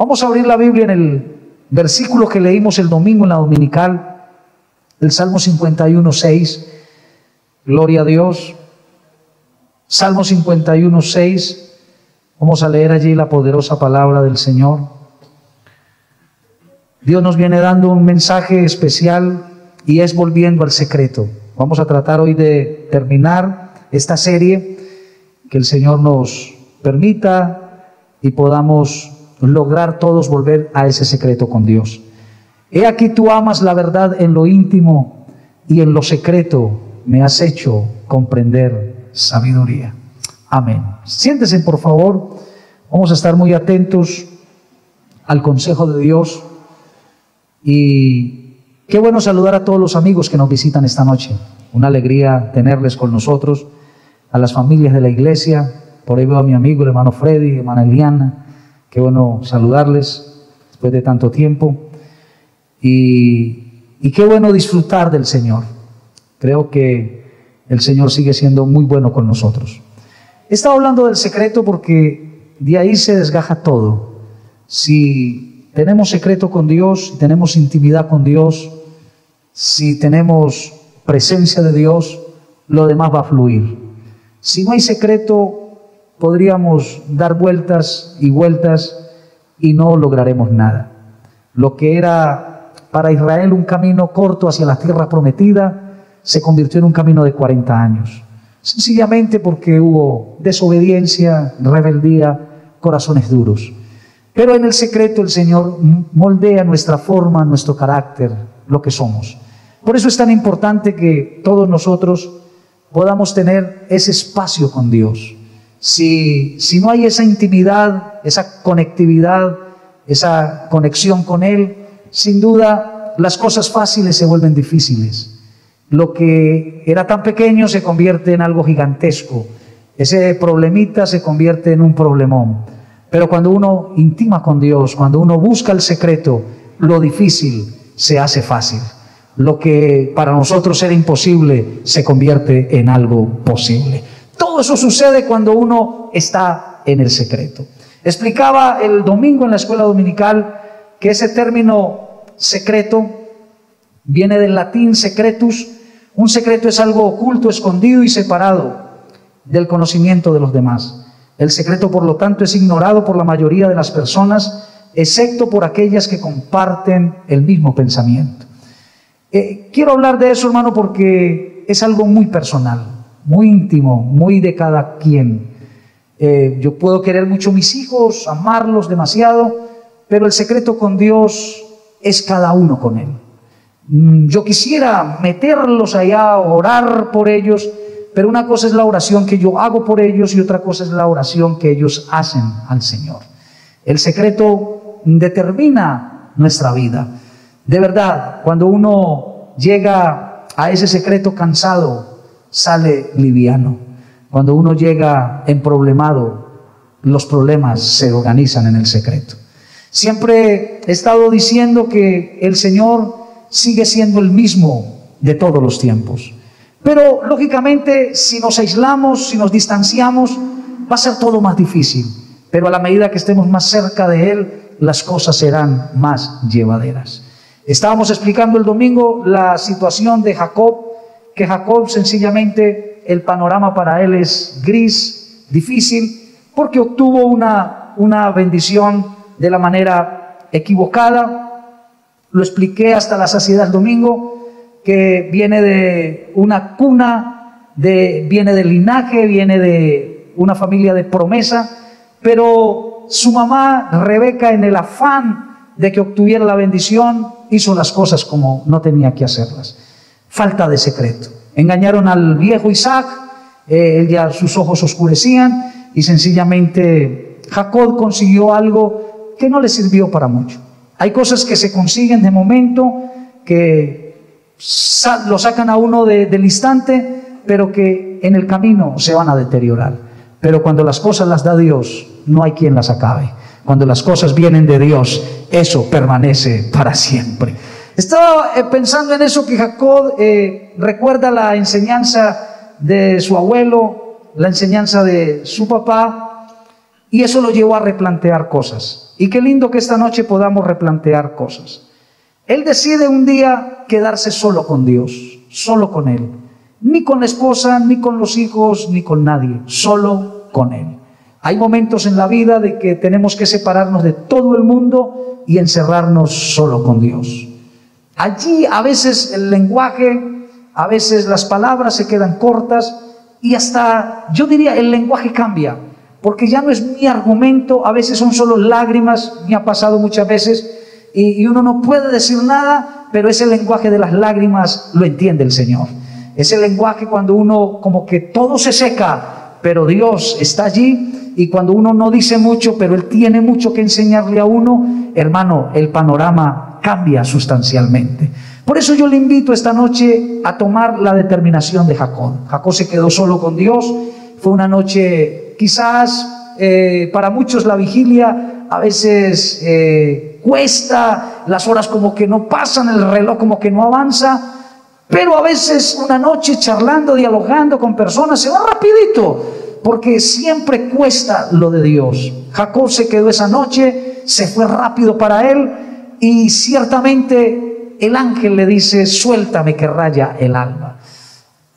Vamos a abrir la Biblia en el versículo que leímos el domingo en la dominical, el Salmo 51, 6. Gloria a Dios. Salmo 51, 6. Vamos a leer allí la poderosa palabra del Señor. Dios nos viene dando un mensaje especial y es volviendo al secreto. Vamos a tratar hoy de terminar esta serie, que el Señor nos permita y podamos lograr todos volver a ese secreto con Dios. He aquí tú amas la verdad en lo íntimo y en lo secreto me has hecho comprender sabiduría. Amén. Siéntese, por favor. Vamos a estar muy atentos al consejo de Dios. Y qué bueno saludar a todos los amigos que nos visitan esta noche. Una alegría tenerles con nosotros, a las familias de la iglesia. Por ahí veo a mi amigo, el hermano Freddy, hermana Eliana. Qué bueno saludarles después de tanto tiempo. Y, y qué bueno disfrutar del Señor. Creo que el Señor sigue siendo muy bueno con nosotros. He estado hablando del secreto porque de ahí se desgaja todo. Si tenemos secreto con Dios, si tenemos intimidad con Dios, si tenemos presencia de Dios, lo demás va a fluir. Si no hay secreto, podríamos dar vueltas y vueltas y no lograremos nada. Lo que era para Israel un camino corto hacia la tierra prometida, se convirtió en un camino de 40 años. Sencillamente porque hubo desobediencia, rebeldía, corazones duros. Pero en el secreto el Señor moldea nuestra forma, nuestro carácter, lo que somos. Por eso es tan importante que todos nosotros podamos tener ese espacio con Dios. Si, no hay esa intimidad, esa conectividad, esa conexión con Él, sin duda las cosas fáciles se vuelven difíciles. Lo que era tan pequeño se convierte en algo gigantesco. Ese problemita se convierte en un problemón. Pero cuando uno intima con Dios, cuando uno busca el secreto, lo difícil se hace fácil. Lo que para nosotros era imposible se convierte en algo posible. Todo eso sucede cuando uno está en el secreto. Explicaba el domingo en la escuela dominical que ese término secreto viene del latín secretus. Un secreto es algo oculto, escondido y separado del conocimiento de los demás. El secreto, por lo tanto, es ignorado por la mayoría de las personas, excepto por aquellas que comparten el mismo pensamiento. Eh, quiero hablar de eso, hermano, porque es algo muy personal muy íntimo, muy de cada quien. Eh, yo puedo querer mucho a mis hijos, amarlos demasiado, pero el secreto con Dios es cada uno con Él. Mm, yo quisiera meterlos allá, orar por ellos, pero una cosa es la oración que yo hago por ellos y otra cosa es la oración que ellos hacen al Señor. El secreto determina nuestra vida. De verdad, cuando uno llega a ese secreto cansado, sale liviano. Cuando uno llega en problemado, los problemas se organizan en el secreto. Siempre he estado diciendo que el Señor sigue siendo el mismo de todos los tiempos. Pero lógicamente, si nos aislamos, si nos distanciamos, va a ser todo más difícil. Pero a la medida que estemos más cerca de Él, las cosas serán más llevaderas. Estábamos explicando el domingo la situación de Jacob que Jacob sencillamente el panorama para él es gris, difícil, porque obtuvo una, una bendición de la manera equivocada. Lo expliqué hasta la saciedad el domingo, que viene de una cuna, de, viene del linaje, viene de una familia de promesa, pero su mamá, Rebeca, en el afán de que obtuviera la bendición, hizo las cosas como no tenía que hacerlas falta de secreto. Engañaron al viejo Isaac, eh, él ya sus ojos oscurecían y sencillamente Jacob consiguió algo que no le sirvió para mucho. Hay cosas que se consiguen de momento, que lo sacan a uno del instante, pero que en el camino se van a deteriorar. Pero cuando las cosas las da Dios, no hay quien las acabe. Cuando las cosas vienen de Dios, eso permanece para siempre. Estaba eh, pensando en eso que Jacob eh, recuerda la enseñanza de su abuelo, la enseñanza de su papá, y eso lo llevó a replantear cosas. Y qué lindo que esta noche podamos replantear cosas. Él decide un día quedarse solo con Dios, solo con Él. Ni con la esposa, ni con los hijos, ni con nadie, solo con Él. Hay momentos en la vida de que tenemos que separarnos de todo el mundo y encerrarnos solo con Dios. Allí a veces el lenguaje, a veces las palabras se quedan cortas y hasta, yo diría, el lenguaje cambia, porque ya no es mi argumento, a veces son solo lágrimas, me ha pasado muchas veces, y, uno no puede decir nada, pero ese lenguaje de las lágrimas lo entiende el Señor. Ese lenguaje cuando uno como que todo se seca, pero Dios está allí y cuando uno no dice mucho, pero Él tiene mucho que enseñarle a uno, hermano, el panorama cambia sustancialmente. Por eso yo le invito esta noche a tomar la determinación de Jacob. Jacob se quedó solo con Dios. Fue una noche, quizás eh, para muchos la vigilia a veces eh, cuesta, las horas como que no pasan, el reloj como que no avanza. Pero a veces una noche charlando, dialogando con personas, se va rapidito, porque siempre cuesta lo de Dios. Jacob se quedó esa noche, se fue rápido para él y ciertamente el ángel le dice, suéltame que raya el alma.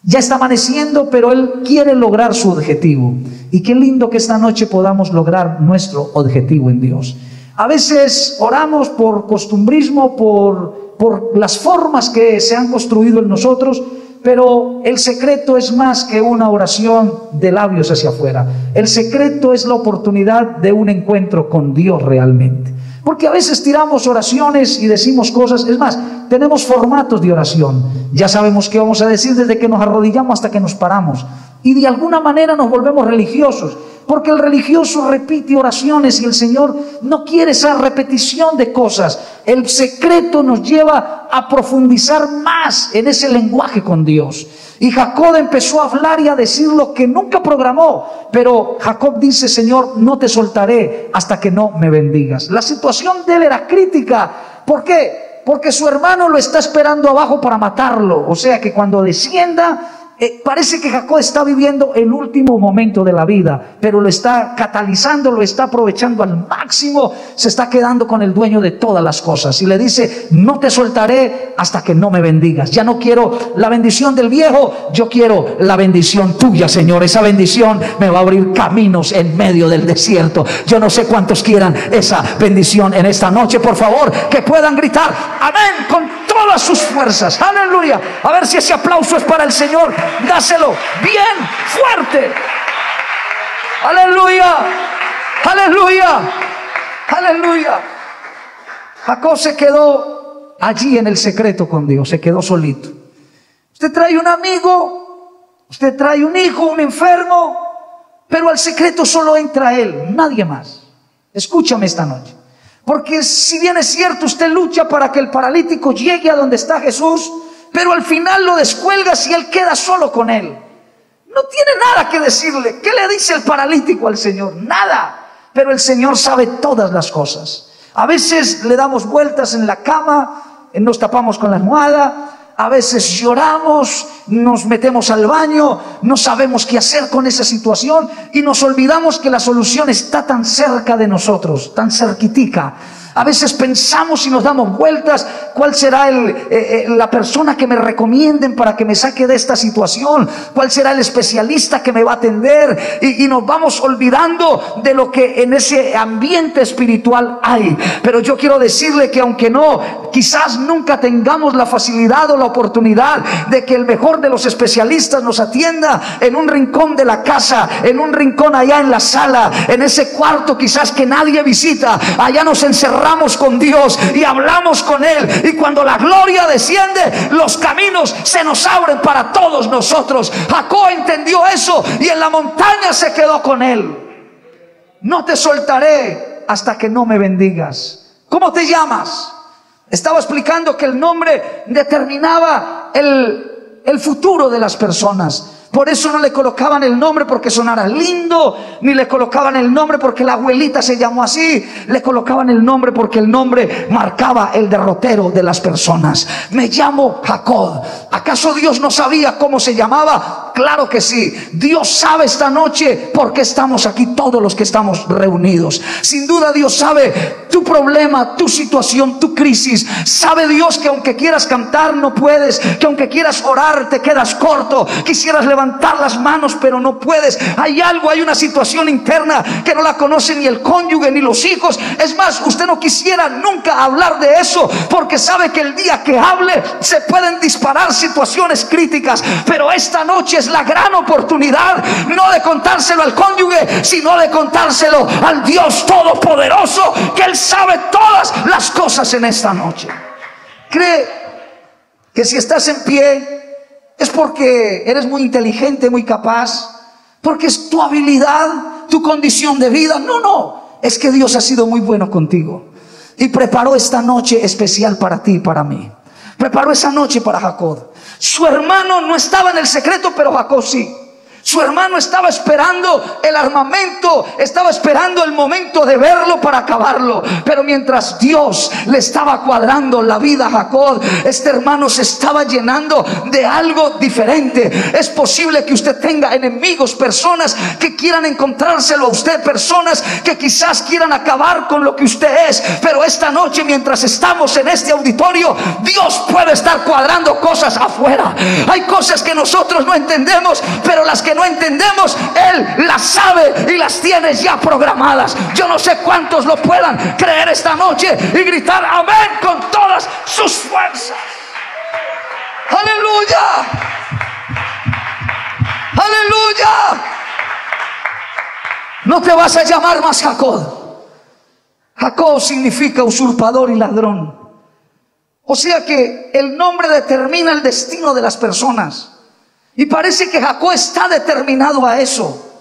Ya está amaneciendo, pero él quiere lograr su objetivo. Y qué lindo que esta noche podamos lograr nuestro objetivo en Dios. A veces oramos por costumbrismo, por, por las formas que se han construido en nosotros, pero el secreto es más que una oración de labios hacia afuera. El secreto es la oportunidad de un encuentro con Dios realmente. Porque a veces tiramos oraciones y decimos cosas, es más, tenemos formatos de oración. Ya sabemos qué vamos a decir desde que nos arrodillamos hasta que nos paramos. Y de alguna manera nos volvemos religiosos. Porque el religioso repite oraciones y el Señor no quiere esa repetición de cosas. El secreto nos lleva a profundizar más en ese lenguaje con Dios. Y Jacob empezó a hablar y a decir lo que nunca programó. Pero Jacob dice, Señor, no te soltaré hasta que no me bendigas. La situación de él era crítica. ¿Por qué? Porque su hermano lo está esperando abajo para matarlo. O sea que cuando descienda eh, parece que Jacob está viviendo el último momento de la vida, pero lo está catalizando, lo está aprovechando al máximo, se está quedando con el dueño de todas las cosas y le dice, no te soltaré hasta que no me bendigas. Ya no quiero la bendición del viejo, yo quiero la bendición tuya, Señor. Esa bendición me va a abrir caminos en medio del desierto. Yo no sé cuántos quieran esa bendición en esta noche, por favor, que puedan gritar, amén, todas sus fuerzas. Aleluya. A ver si ese aplauso es para el Señor. Dáselo bien fuerte. Aleluya. Aleluya. Aleluya. Jacob se quedó allí en el secreto con Dios. Se quedó solito. Usted trae un amigo. Usted trae un hijo, un enfermo. Pero al secreto solo entra él, nadie más. Escúchame esta noche. Porque si bien es cierto, usted lucha para que el paralítico llegue a donde está Jesús, pero al final lo descuelga si él queda solo con él. No tiene nada que decirle. ¿Qué le dice el paralítico al Señor? Nada. Pero el Señor sabe todas las cosas. A veces le damos vueltas en la cama, nos tapamos con la almohada, a veces lloramos, nos metemos al baño, no sabemos qué hacer con esa situación y nos olvidamos que la solución está tan cerca de nosotros, tan cerquitica. A veces pensamos y nos damos vueltas cuál será eh, eh, la persona que me recomienden para que me saque de esta situación, cuál será el especialista que me va a atender y, y nos vamos olvidando de lo que en ese ambiente espiritual hay. Pero yo quiero decirle que aunque no, quizás nunca tengamos la facilidad o la oportunidad de que el mejor de los especialistas nos atienda en un rincón de la casa, en un rincón allá en la sala, en ese cuarto quizás que nadie visita, allá nos encerramos con Dios y hablamos con Él. Y cuando la gloria desciende, los caminos se nos abren para todos nosotros. Jacob entendió eso y en la montaña se quedó con Él. No te soltaré hasta que no me bendigas. ¿Cómo te llamas? Estaba explicando que el nombre determinaba el, el futuro de las personas. Por eso no le colocaban el nombre porque sonara lindo, ni le colocaban el nombre porque la abuelita se llamó así. Le colocaban el nombre porque el nombre marcaba el derrotero de las personas. Me llamo Jacob. ¿Acaso Dios no sabía cómo se llamaba? Claro que sí. Dios sabe esta noche por qué estamos aquí todos los que estamos reunidos. Sin duda Dios sabe tu problema, tu situación, tu crisis. Sabe Dios que aunque quieras cantar no puedes, que aunque quieras orar te quedas corto. Quisieras levantar las manos pero no puedes. Hay algo, hay una situación interna que no la conoce ni el cónyuge ni los hijos. Es más, usted no quisiera nunca hablar de eso porque sabe que el día que hable se pueden disparar situaciones críticas. Pero esta noche es la gran oportunidad no de contárselo al cónyuge, sino de contárselo al Dios Todopoderoso, que Él sabe todas las cosas en esta noche. Cree que si estás en pie es porque eres muy inteligente, muy capaz, porque es tu habilidad, tu condición de vida. No, no, es que Dios ha sido muy bueno contigo y preparó esta noche especial para ti y para mí. Preparó esa noche para Jacob. Su hermano no estaba en el secreto, pero Jacob sí. Su hermano estaba esperando el armamento, estaba esperando el momento de verlo para acabarlo. Pero mientras Dios le estaba cuadrando la vida a Jacob, este hermano se estaba llenando de algo diferente. Es posible que usted tenga enemigos, personas que quieran encontrárselo a usted, personas que quizás quieran acabar con lo que usted es. Pero esta noche, mientras estamos en este auditorio, Dios puede estar cuadrando cosas afuera. Hay cosas que nosotros no entendemos, pero las que no entendemos, Él las sabe y las tiene ya programadas. Yo no sé cuántos lo puedan creer esta noche y gritar amén con todas sus fuerzas. Aleluya. Aleluya. No te vas a llamar más Jacob. Jacob significa usurpador y ladrón. O sea que el nombre determina el destino de las personas. Y parece que Jacob está determinado a eso.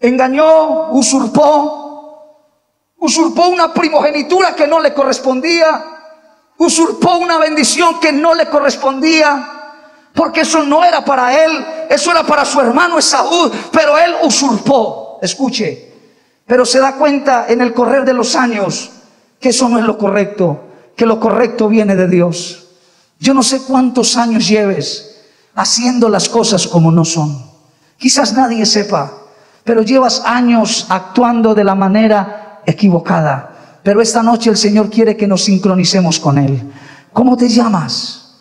Engañó, usurpó, usurpó una primogenitura que no le correspondía, usurpó una bendición que no le correspondía, porque eso no era para él, eso era para su hermano Esaú, pero él usurpó. Escuche, pero se da cuenta en el correr de los años que eso no es lo correcto, que lo correcto viene de Dios. Yo no sé cuántos años lleves haciendo las cosas como no son. Quizás nadie sepa, pero llevas años actuando de la manera equivocada. Pero esta noche el Señor quiere que nos sincronicemos con Él. ¿Cómo te llamas?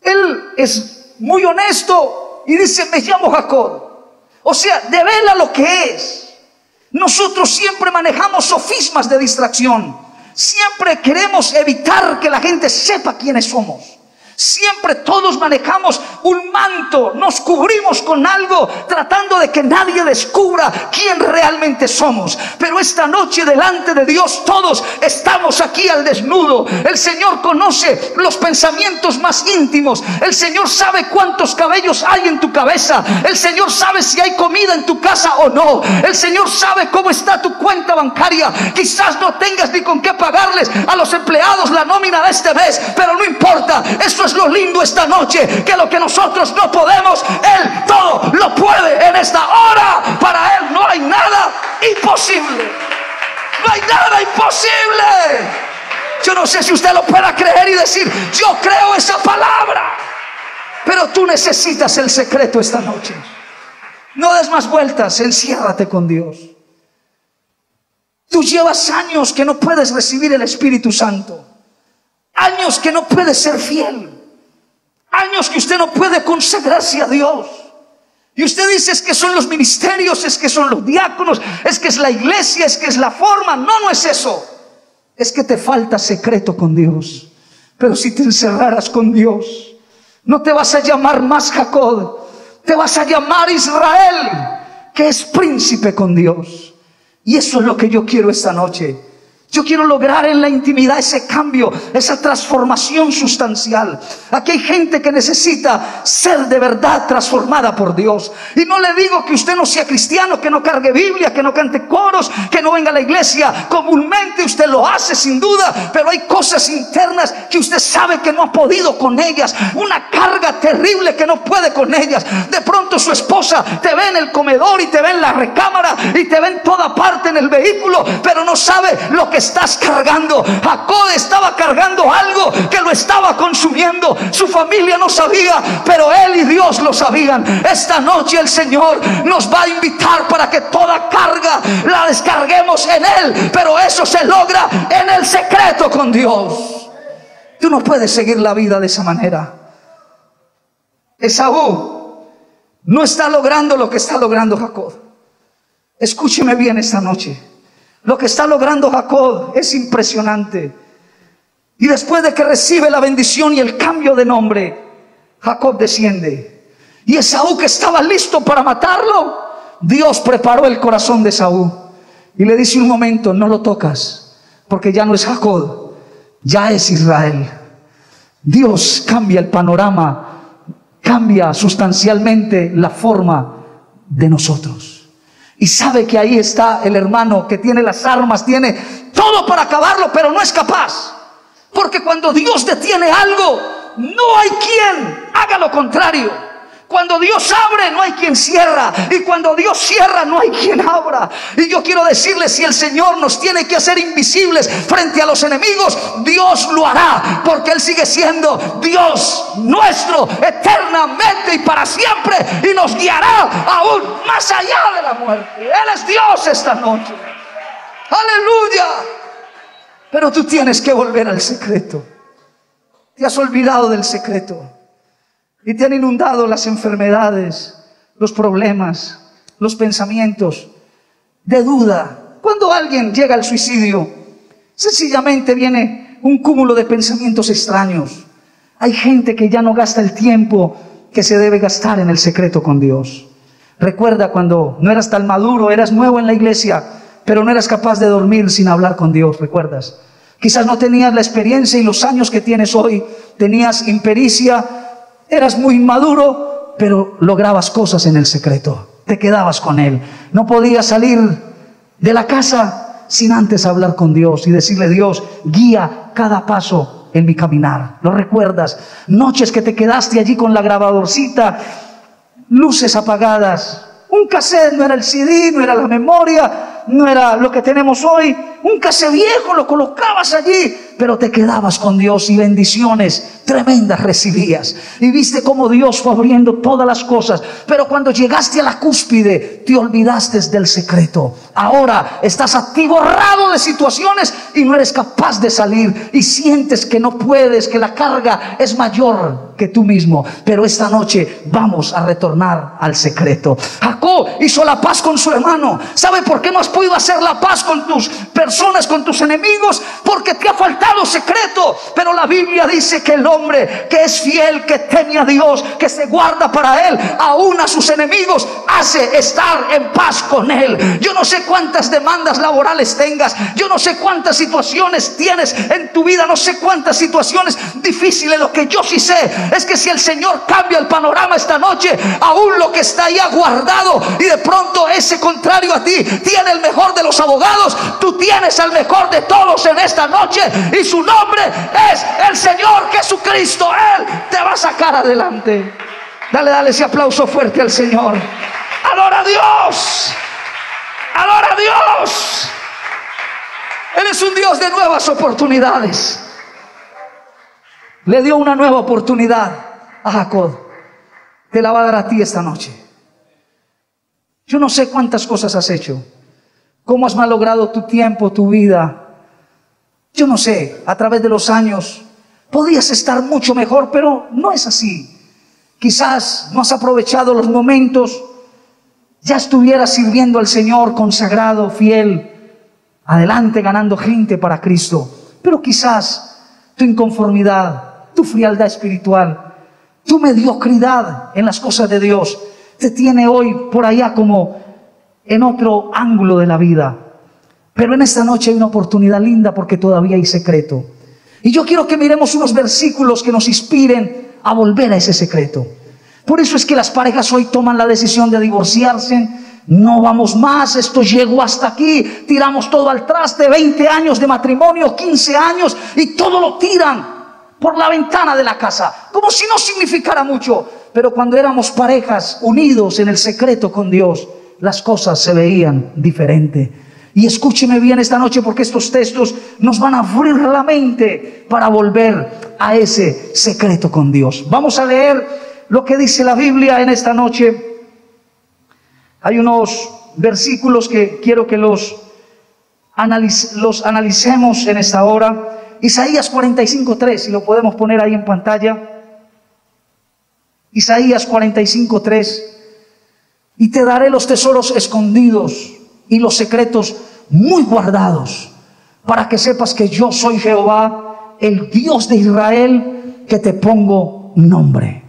Él es muy honesto y dice, me llamo Jacob. O sea, devela lo que es. Nosotros siempre manejamos sofismas de distracción. Siempre queremos evitar que la gente sepa quiénes somos. Siempre todos manejamos un manto, nos cubrimos con algo tratando de que nadie descubra quién realmente somos. Pero esta noche delante de Dios todos estamos aquí al desnudo. El Señor conoce los pensamientos más íntimos. El Señor sabe cuántos cabellos hay en tu cabeza. El Señor sabe si hay comida en tu casa o no. El Señor sabe cómo está tu cuenta bancaria. Quizás no tengas ni con qué pagarles a los empleados la nómina de este mes, pero no importa. Es lo lindo esta noche, que lo que nosotros no podemos, Él todo lo puede en esta hora. Para Él no hay nada imposible. No hay nada imposible. Yo no sé si usted lo pueda creer y decir, yo creo esa palabra. Pero tú necesitas el secreto esta noche. No des más vueltas, enciérrate con Dios. Tú llevas años que no puedes recibir el Espíritu Santo. Años que no puedes ser fiel. Años que usted no puede consagrarse a Dios. Y usted dice es que son los ministerios, es que son los diáconos, es que es la iglesia, es que es la forma. No, no es eso. Es que te falta secreto con Dios. Pero si te encerraras con Dios, no te vas a llamar más Jacob, te vas a llamar Israel, que es príncipe con Dios. Y eso es lo que yo quiero esta noche yo quiero lograr en la intimidad ese cambio, esa transformación sustancial. Aquí hay gente que necesita ser de verdad transformada por Dios. Y no le digo que usted no sea cristiano, que no cargue Biblia, que no cante coros, que no venga a la iglesia. Comúnmente usted lo hace sin duda, pero hay cosas internas que usted sabe que no ha podido con ellas. Una carga terrible que no puede con ellas. De pronto su esposa te ve en el comedor y te ve en la recámara y te ve en toda parte en el vehículo, pero no sabe lo que estás cargando. Jacob estaba cargando algo que lo estaba consumiendo. Su familia no sabía, pero él y Dios lo sabían. Esta noche el Señor nos va a invitar para que toda carga la descarguemos en Él. Pero eso se logra en el secreto con Dios. Tú no puedes seguir la vida de esa manera. Esaú no está logrando lo que está logrando Jacob. Escúcheme bien esta noche. Lo que está logrando Jacob es impresionante. Y después de que recibe la bendición y el cambio de nombre, Jacob desciende. Y Esaú que estaba listo para matarlo, Dios preparó el corazón de Esaú. Y le dice un momento, no lo tocas, porque ya no es Jacob, ya es Israel. Dios cambia el panorama cambia sustancialmente la forma de nosotros. Y sabe que ahí está el hermano que tiene las armas, tiene todo para acabarlo, pero no es capaz. Porque cuando Dios detiene algo, no hay quien haga lo contrario. Cuando Dios abre, no hay quien cierra. Y cuando Dios cierra, no hay quien abra. Y yo quiero decirles, si el Señor nos tiene que hacer invisibles frente a los enemigos, Dios lo hará. Porque Él sigue siendo Dios nuestro eternamente y para siempre. Y nos guiará aún más allá de la muerte. Él es Dios esta noche. Aleluya. Pero tú tienes que volver al secreto. Te has olvidado del secreto. Y te han inundado las enfermedades, los problemas, los pensamientos de duda. Cuando alguien llega al suicidio, sencillamente viene un cúmulo de pensamientos extraños. Hay gente que ya no gasta el tiempo que se debe gastar en el secreto con Dios. Recuerda cuando no eras tan maduro, eras nuevo en la iglesia, pero no eras capaz de dormir sin hablar con Dios, ¿recuerdas? Quizás no tenías la experiencia y los años que tienes hoy, tenías impericia, Eras muy inmaduro, pero lograbas cosas en el secreto. Te quedabas con Él. No podías salir de la casa sin antes hablar con Dios y decirle, Dios, guía cada paso en mi caminar. ¿Lo recuerdas? Noches que te quedaste allí con la grabadorcita, luces apagadas. Un cassette no era el CD, no era la memoria, no era lo que tenemos hoy. Un cassette viejo lo colocabas allí, pero te quedabas con Dios y bendiciones tremendas recibías. Y viste cómo Dios fue abriendo todas las cosas. Pero cuando llegaste a la cúspide, te olvidaste del secreto. Ahora estás atiborrado de situaciones y no eres capaz de salir. Y sientes que no puedes, que la carga es mayor que tú mismo. Pero esta noche vamos a retornar al secreto. Jacob hizo la paz con su hermano. ¿Sabe por qué has podido hacer la paz con tus personas, con tus enemigos? Porque te ha faltado secreto. Pero la Biblia dice que el hombre que es fiel, que teme a Dios, que se guarda para Él, aún a sus enemigos, hace estar en paz con Él. Yo no sé cuántas demandas laborales tengas, yo no sé cuántas situaciones tienes en tu vida, no sé cuántas situaciones difíciles. Lo que yo sí sé es que si el Señor cambia el panorama esta noche, aún lo que está ahí aguardado y de pronto ese contrario a ti tiene el mejor de los abogados, tú tienes al mejor de todos en esta noche y su nombre es el Señor Jesús Cristo, Él te va a sacar adelante. Dale, dale ese aplauso fuerte al Señor. Adora a Dios. Adora a Dios. Él es un Dios de nuevas oportunidades. Le dio una nueva oportunidad a Jacob. Te la va a dar a ti esta noche. Yo no sé cuántas cosas has hecho. Cómo has malogrado tu tiempo, tu vida. Yo no sé, a través de los años, podías estar mucho mejor, pero no es así. Quizás no has aprovechado los momentos, ya estuvieras sirviendo al Señor consagrado, fiel, adelante ganando gente para Cristo. Pero quizás tu inconformidad, tu frialdad espiritual, tu mediocridad en las cosas de Dios, te tiene hoy por allá como en otro ángulo de la vida. Pero en esta noche hay una oportunidad linda porque todavía hay secreto. Y yo quiero que miremos unos versículos que nos inspiren a volver a ese secreto. Por eso es que las parejas hoy toman la decisión de divorciarse. No vamos más, esto llegó hasta aquí, tiramos todo al traste, 20 años de matrimonio, 15 años, y todo lo tiran por la ventana de la casa, como si no significara mucho. Pero cuando éramos parejas unidos en el secreto con Dios, las cosas se veían diferente. Y escúcheme bien esta noche porque estos textos nos van a abrir la mente para volver a ese secreto con Dios. Vamos a leer lo que dice la Biblia en esta noche. Hay unos versículos que quiero que los, analicemos en esta hora. Isaías 45.3, si lo podemos poner ahí en pantalla. Isaías 45.3. Y te daré los tesoros escondidos y los secretos muy guardados, para que sepas que yo soy Jehová, el Dios de Israel, que te pongo nombre.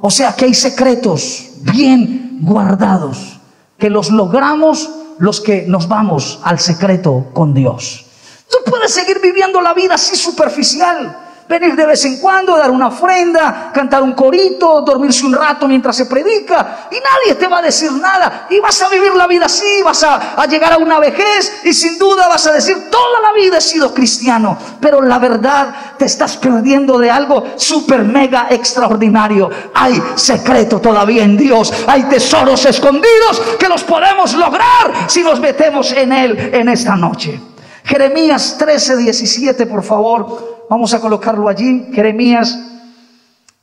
O sea que hay secretos bien guardados, que los logramos los que nos vamos al secreto con Dios. Tú puedes seguir viviendo la vida así superficial, venir de vez en cuando, dar una ofrenda, cantar un corito, dormirse un rato mientras se predica y nadie te va a decir nada y vas a vivir la vida así, vas a, llegar a una vejez y sin duda vas a decir toda la vida he sido cristiano, pero la verdad te estás perdiendo de algo super mega extraordinario. Hay secreto todavía en Dios, hay tesoros escondidos que los podemos lograr si nos metemos en Él en esta noche. Jeremías 13, 17, por favor. Vamos a colocarlo allí, Jeremías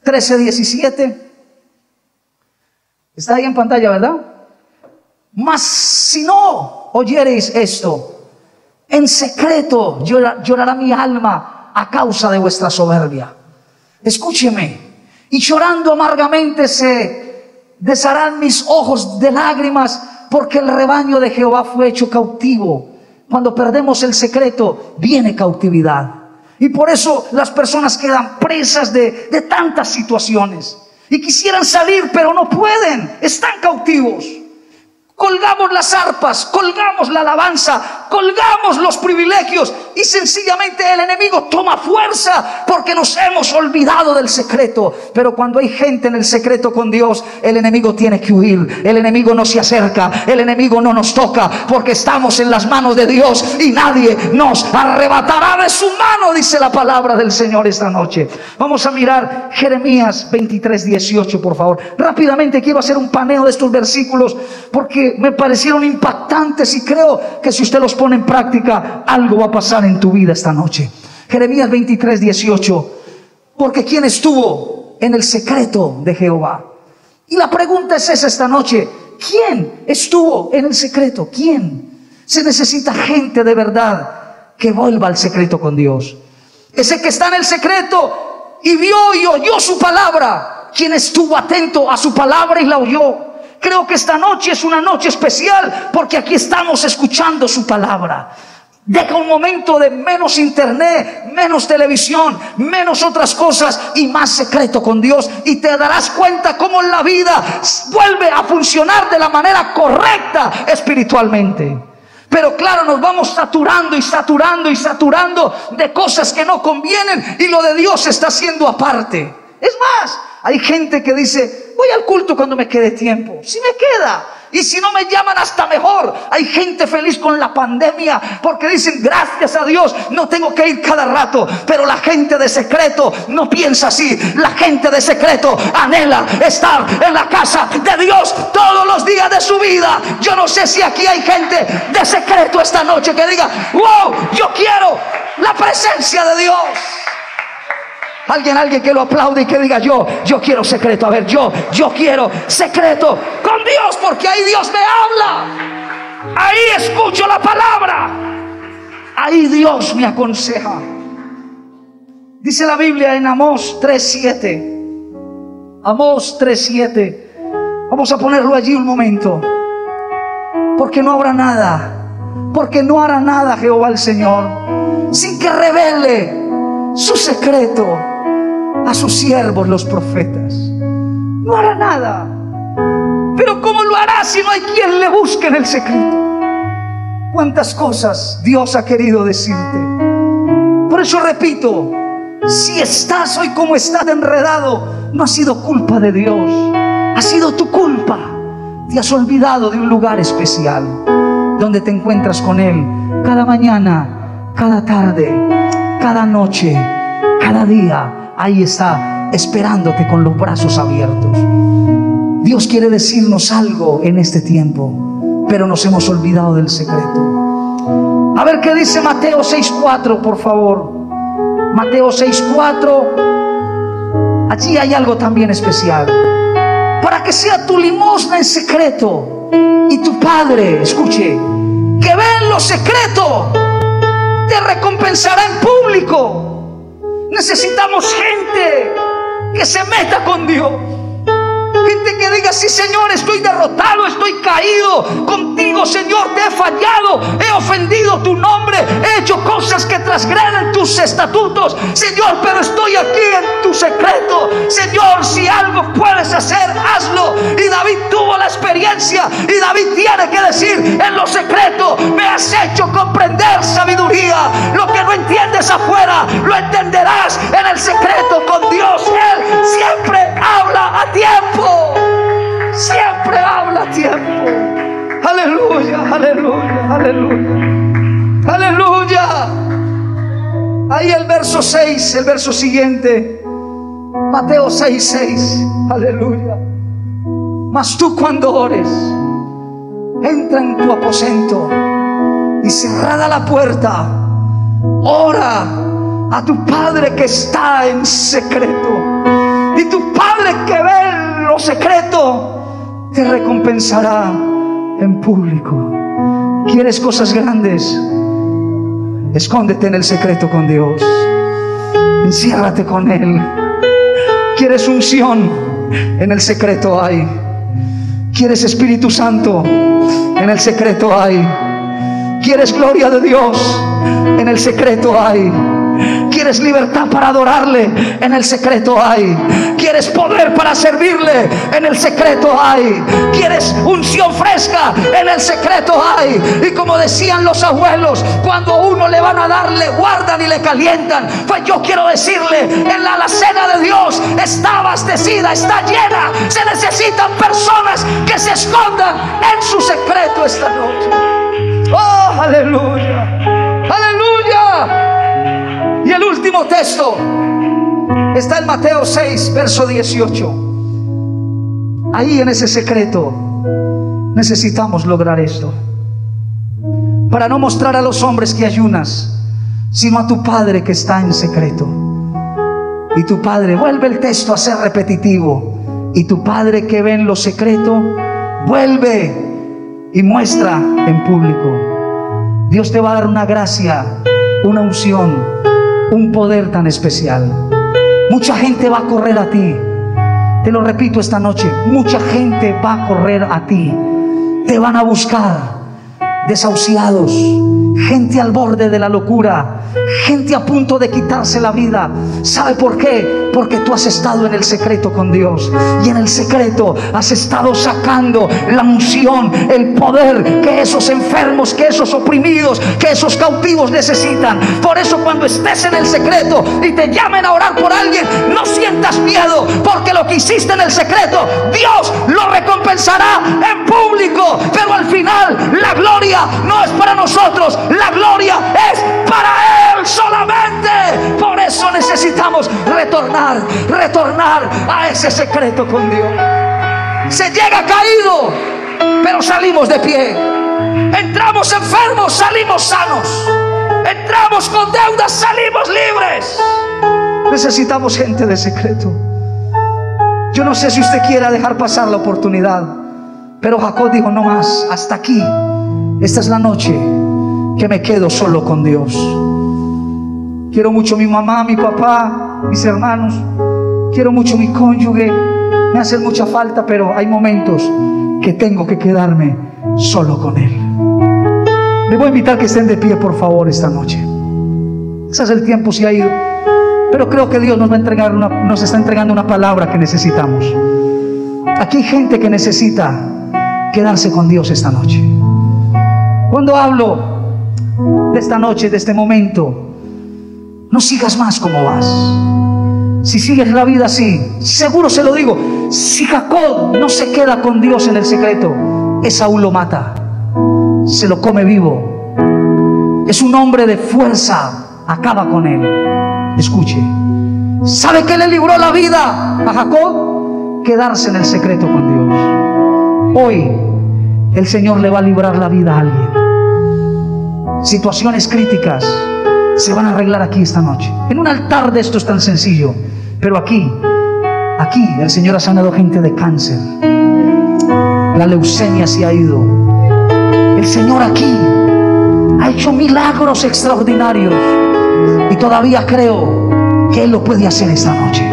13, 17. Está ahí en pantalla, ¿verdad? Mas si no oyereis esto, en secreto llorará mi alma a causa de vuestra soberbia. Escúcheme, y llorando amargamente se desharán mis ojos de lágrimas, porque el rebaño de Jehová fue hecho cautivo. Cuando perdemos el secreto, viene cautividad. Y por eso las personas quedan presas de, tantas situaciones. Y quisieran salir, pero no pueden. Están cautivos. Colgamos las arpas, colgamos la alabanza, colgamos los privilegios y sencillamente el enemigo toma fuerza porque nos hemos olvidado del secreto. Pero cuando hay gente en el secreto con Dios, el enemigo tiene que huir, el enemigo no se acerca, el enemigo no nos toca porque estamos en las manos de Dios y nadie nos arrebatará de su mano, dice la palabra del Señor esta noche. Vamos a mirar Jeremías 23, 18, por favor. Rápidamente quiero hacer un paneo de estos versículos porque me parecieron impactantes y creo que si usted los pone en práctica, algo va a pasar en tu vida esta noche. Jeremías 23, 18. Porque ¿quién estuvo en el secreto de Jehová? Y la pregunta es esa esta noche. ¿Quién estuvo en el secreto? ¿Quién? Se necesita gente de verdad que vuelva al secreto con Dios. Ese que está en el secreto y vio y oyó su palabra. Quien estuvo atento a su palabra y la oyó. Creo que esta noche es una noche especial porque aquí estamos escuchando su palabra. Deja un momento de menos internet, menos televisión, menos otras cosas y más secreto con Dios y te darás cuenta cómo la vida vuelve a funcionar de la manera correcta espiritualmente. Pero claro, nos vamos saturando y saturando y saturando de cosas que no convienen y lo de Dios está siendo aparte. Es más, hay gente que dice, voy al culto cuando me quede tiempo. Si me queda. Y si no me llaman hasta mejor. Hay gente feliz con la pandemia porque dicen, gracias a Dios, no tengo que ir cada rato. Pero la gente de secreto no piensa así. La gente de secreto anhela estar en la casa de Dios todos los días de su vida. Yo no sé si aquí hay gente de secreto esta noche que diga, wow, yo quiero la presencia de Dios. Alguien, alguien que lo aplaude y que diga yo, yo quiero secreto. A ver, yo, yo quiero secreto con Dios porque ahí Dios me habla. Ahí escucho la palabra. Ahí Dios me aconseja. Dice la Biblia en Amós 3.7. Amós 3.7. Vamos a ponerlo allí un momento. Porque no habrá nada. Porque no hará nada Jehová el Señor. Sin que revele su secreto a sus siervos los profetas. No hará nada. Pero ¿cómo lo hará si no hay quien le busque en el secreto? ¿Cuántas cosas Dios ha querido decirte? Por eso repito, si estás hoy como estás enredado, no ha sido culpa de Dios, ha sido tu culpa. Te has olvidado de un lugar especial donde te encuentras con Él cada mañana, cada tarde, cada noche, cada día ahí está esperándote con los brazos abiertos. Dios quiere decirnos algo en este tiempo, pero nos hemos olvidado del secreto. A ver qué dice Mateo 6.4, por favor. Mateo 6.4. Allí hay algo también especial. Para que sea tu limosna en secreto y tu Padre, escuche, que ve en lo secreto, te recompensará en público. Necesitamos gente que se meta con Dios. Gente que diga, sí Señor, estoy derrotado, estoy caído. Contigo, Señor, te he fallado. He ofendido tu nombre. He hecho cosas que transgreden tus estatutos. Señor, pero estoy aquí en tu secreto. Señor, si algo puedes hacer, hazlo. Y David tuvo la experiencia. Y David tiene que decir, en lo secreto, me has hecho comprender sabiduría. Lo que no entiendes afuera, lo entenderás en el secreto con Dios. Él siempre habla a tiempo. Siempre habla a tiempo. Aleluya, aleluya, aleluya. Aleluya. Ahí el verso 6, el verso siguiente. Mateo 6, 6. Aleluya. Mas tú cuando ores, entra en tu aposento y cerrada la puerta, ora a tu Padre que está en secreto. Y tu Padre que ve lo secreto te recompensará en público. ¿Quieres cosas grandes? Escóndete en el secreto con Dios. Enciérrate con Él. ¿Quieres unción? En el secreto hay. ¿Quieres Espíritu Santo? En el secreto hay. ¿Quieres gloria de Dios? En el secreto hay. ¿Quieres libertad para adorarle? En el secreto hay. ¿Quieres poder para servirle? En el secreto hay. ¿Quieres unción fresca? En el secreto hay. Y como decían los abuelos, cuando uno le van a dar, le guardan y le calientan. Pues yo quiero decirle, en la alacena de Dios está abastecida, está llena. Se necesitan personas que se escondan en su secreto esta noche. Oh, aleluya. Aleluya. Último texto está en Mateo 6, verso 18. Ahí en ese secreto necesitamos lograr esto. Para no mostrar a los hombres que ayunas, sino a tu Padre que está en secreto. Y tu Padre, vuelve el texto a ser repetitivo. Y tu Padre que ve en lo secreto, vuelve y muestra en público. Dios te va a dar una gracia, una unción un poder tan especial. Mucha gente va a correr a ti. Te lo repito esta noche, mucha gente va a correr a ti. Te van a buscar desahuciados, gente al borde de la locura, gente a punto de quitarse la vida. ¿Sabe por qué? Porque tú has estado en el secreto con Dios y en el secreto has estado sacando la unción, el poder que esos enfermos, que esos oprimidos, que esos cautivos necesitan. Por eso cuando estés en el secreto y te llamen a orar por alguien, no sientas miedo, porque lo que hiciste en el secreto, Dios lo recompensará en público, pero al final la gloria no es para nosotros, la gloria es para Él solamente. Por eso necesitamos retornar, retornar a ese secreto con Dios. Se llega caído, pero salimos de pie. Entramos enfermos, salimos sanos. Entramos con deudas, salimos libres. Necesitamos gente de secreto. Yo no sé si usted quiera dejar pasar la oportunidad, pero Jacob dijo, no más, hasta aquí esta es la noche que me quedo solo con Dios. Quiero mucho a mi mamá, mi papá, mis hermanos. Quiero mucho mi cónyuge. Me hacen mucha falta, pero hay momentos que tengo que quedarme solo con Él. Le voy a invitar que estén de pie, por favor, esta noche. Quizás el tiempo se ha ido, pero creo que Dios nos va a entregar una, nos está entregando una palabra que necesitamos. Aquí hay gente que necesita quedarse con Dios esta noche. Cuando hablo de esta noche, de este momento, no sigas más como vas. Si sigues la vida así, seguro se lo digo, si Jacob no se queda con Dios en el secreto, Esaú lo mata, se lo come vivo. Es un hombre de fuerza, acaba con él. Escuche, ¿sabe que le libró la vida a Jacob? Quedarse en el secreto con Dios. Hoy el Señor le va a librar la vida a alguien. situaciones críticas se van a arreglar aquí esta noche. En un altar de esto es tan sencillo, pero aquí, aquí el Señor ha sanado gente de cáncer. La leucemia se ha ido. El Señor aquí ha hecho milagros extraordinarios y todavía creo que Él lo puede hacer esta noche.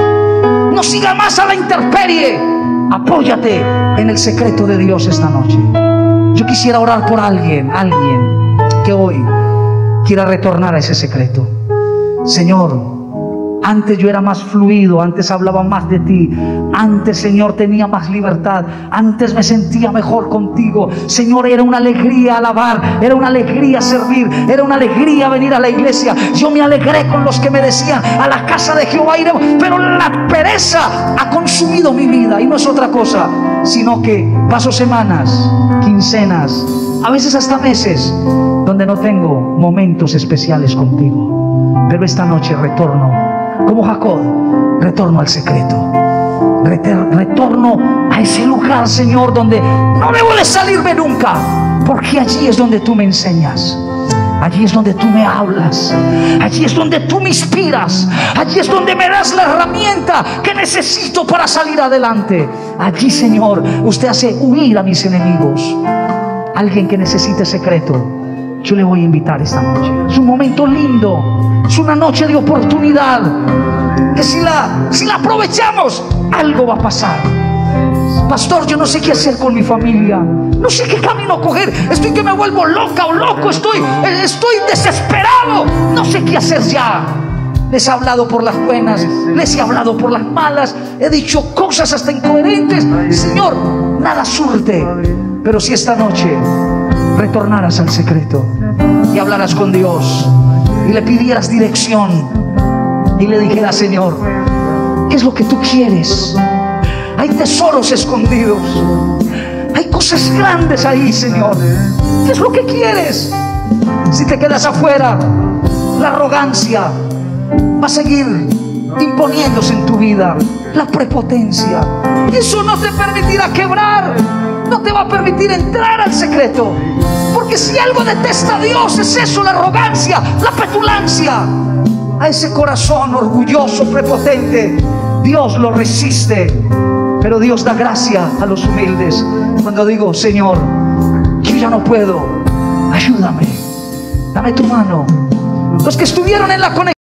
No siga más a la intemperie. Apóyate en el secreto de Dios esta noche. Yo quisiera orar por alguien, alguien que hoy quiera retornar a ese secreto. Señor, antes yo era más fluido, antes hablaba más de ti, antes Señor tenía más libertad, antes me sentía mejor contigo. Señor, era una alegría alabar, era una alegría servir, era una alegría venir a la iglesia. Yo me alegré con los que me decían, a la casa de Jehová iremos, pero la pereza ha consumido mi vida y no es otra cosa, sino que paso semanas, quincenas, a veces hasta meses, donde no tengo momentos especiales contigo. Pero esta noche retorno como Jacob, retorno al secreto. Retorno a ese lugar, Señor, donde no debo de salirme nunca, porque allí es donde tú me enseñas. Allí es donde tú me hablas. Allí es donde tú me inspiras. Allí es donde me das la herramienta que necesito para salir adelante. Allí, Señor, usted hace huir a mis enemigos. Alguien que necesite secreto, yo le voy a invitar esta noche. Es un momento lindo es una noche de oportunidad. Que si la, si la aprovechamos, algo va a pasar. Pastor, yo no sé qué hacer con mi familia. No sé qué camino coger. Estoy que me vuelvo loca o loco. Estoy, estoy desesperado. No sé qué hacer ya. Les he hablado por las buenas, les he hablado por las malas, he dicho cosas hasta incoherentes. Señor, nada surte. Pero si esta noche retornaras al secreto y hablaras con Dios, y le pidieras dirección y le dijeras, Señor, ¿qué es lo que tú quieres? Hay tesoros escondidos. Hay cosas grandes ahí, Señor. ¿Qué es lo que quieres? Si te quedas afuera, la arrogancia va a seguir imponiéndose en tu vida. La prepotencia. Eso no te permitirá quebrar. No te va a permitir entrar al secreto. Porque si algo detesta a Dios es eso, la arrogancia, la petulancia. A ese corazón orgulloso, prepotente, Dios lo resiste. Pero Dios da gracia a los humildes. Cuando digo, Señor, yo ya no puedo, ayúdame, dame tu mano. Los que estuvieron en la conexión.